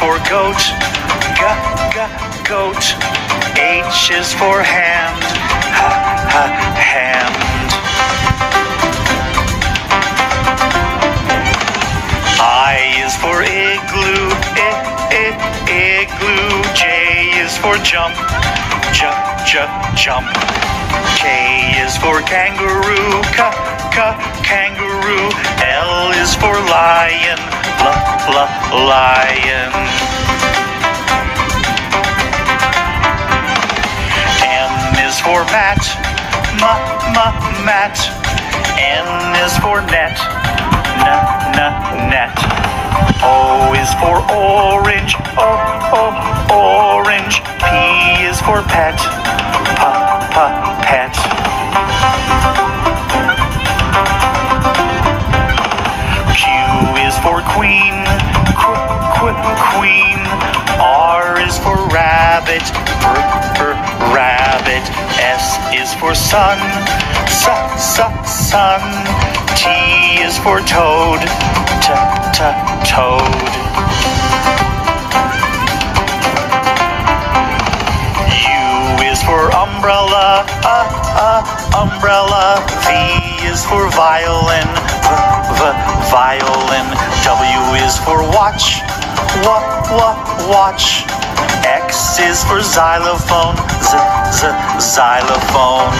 For goat, g, g, goat. H is for hand, h, h, hand. I is for igloo, I, I, igloo. J is for jump, j, j, jump. K is for kangaroo, k, k, kangaroo. L is for lion, lion. M is for mat, m, m, mat. N is for net, n, n, net. O is for orange, o, o, orange. P is for pet, for queen, qu, qu, queen. R is for rabbit, r, r, rabbit. S is for sun, s, s, sun. T is for toad, t, t, toad. U is for umbrella, uh, uh, umbrella. V is for violin, v, v, violin. W is for watch, w, w, watch. X is for xylophone, z, z, xylophone.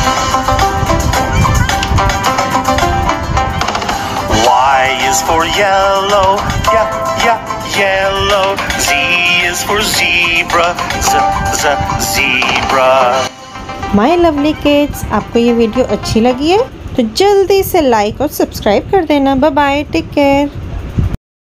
Y is for yellow, yeah, yeah, yellow. Z is for zebra, z, z, zebra. My lovely kids आपको ये video अच्छी लगी है तो जल्दी से like और subscribe कर देना। Bye bye take care